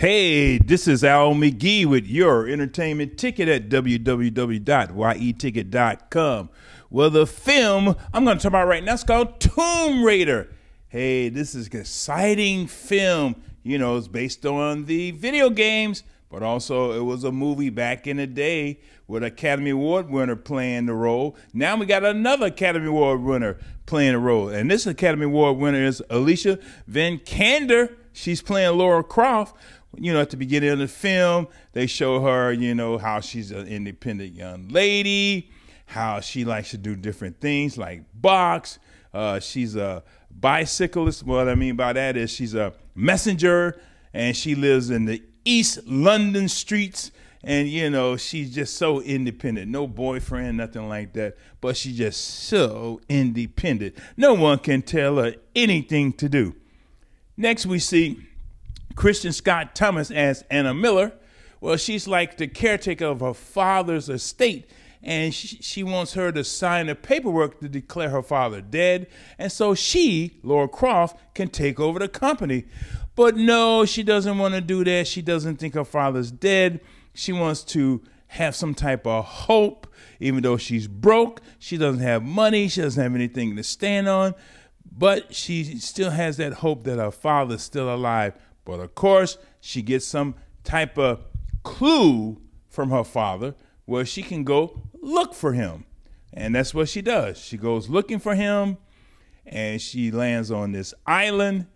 Hey, this is Al McGhee with your entertainment ticket at www.yeticket.com. Well, the film I'm going to talk about right now is called Tomb Raider. Hey, this is an exciting film. You know, it's based on the video games, but also it was a movie back in the day with Academy Award winner playing the role. Now we got another Academy Award winner playing the role. And this Academy Award winner is Alicia Vikander. She's playing Laura Croft you know, at the beginning of the film, they show her, you know, how she's an independent young lady, how she likes to do different things like box. Uh, she's a bicyclist. What I mean by that is she's a messenger and she lives in the East London streets. And, you know, she's just so independent. No boyfriend, nothing like that. But she's just so independent. No one can tell her anything to do. Next, we see Kristin Scott Thomas as Anna Miller. Well, she's like the caretaker of her father's estate, and she, she, wants her to sign the paperwork to declare her father dead, and so she, Laura Croft, can take over the company. But no, she doesn't want to do that. She doesn't think her father's dead. She wants to have some type of hope, even though she's broke. She doesn't have money. She doesn't have anything to stand on. But she still has that hope that her father's still alive but of course, she gets some type of clue from her father where she can go look for him. And that's what she does. She goes looking for him and she lands on this island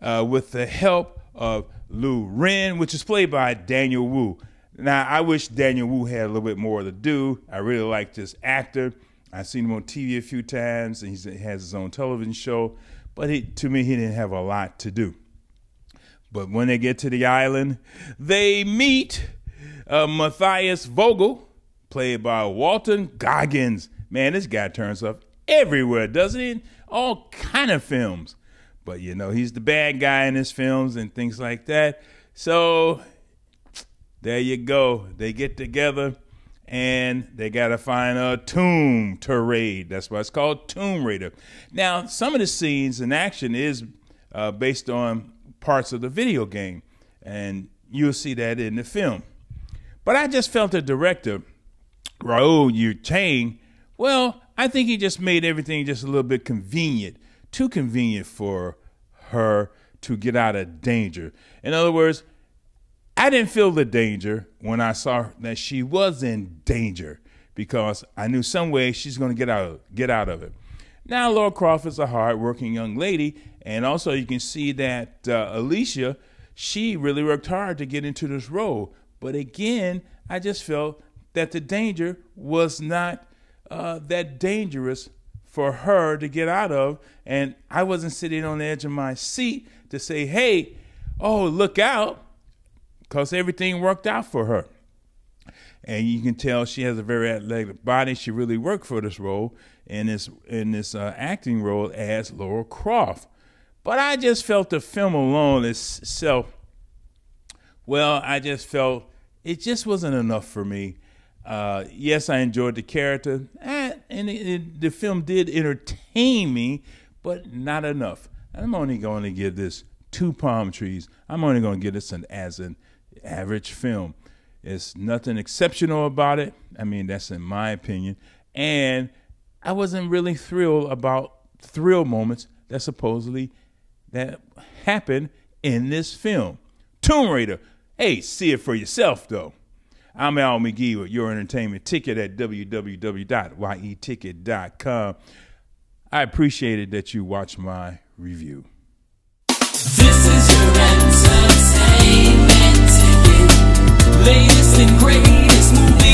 uh, with the help of Lu Ren, which is played by Daniel Wu. Now, I wish Daniel Wu had a little bit more to do. I really like this actor. I've seen him on TV a few times, and he has his own television show. But he, to me, he didn't have a lot to do. But when they get to the island, they meet uh, Matthias Vogel, played by Walton Goggins. Man, this guy turns up everywhere, doesn't he? All kind of films. But you know, he's the bad guy in his films and things like that. So there you go. They get together and they got to find a tomb to raid. That's why it's called Tomb Raider. Now, some of the scenes in action is uh, based on parts of the video game. And you'll see that in the film. But I just felt the director, Raul Urtagne, well, I think he just made everything just a little bit convenient, too convenient for her to get out of danger. In other words, I didn't feel the danger when I saw that she was in danger because I knew some way she's going to get out get out of it. Now, Laura Croft is a hard-working young lady, and also you can see that uh, Alicia, she really worked hard to get into this role. But again, I just felt that the danger was not uh, that dangerous for her to get out of, and I wasn't sitting on the edge of my seat to say, "Hey, oh, look out," because everything worked out for her and you can tell she has a very athletic body. She really worked for this role in this in this uh, acting role as Laura Croft. But I just felt the film alone itself. Well, I just felt it just wasn't enough for me. Uh, yes, I enjoyed the character, and it, it, the film did entertain me, but not enough. I'm only going to give this two palm trees. I'm only going to give this an as an average film. It's nothing exceptional about it. I mean, that's in my opinion. And I wasn't really thrilled about thrill moments that supposedly that happened in this film. Tomb Raider. Hey, see it for yourself though. I'm Al McGhee with your entertainment ticket at www.yeticket.com. I appreciate it that you watch my review. This is your entertainment ticket. Latest and greatest movie.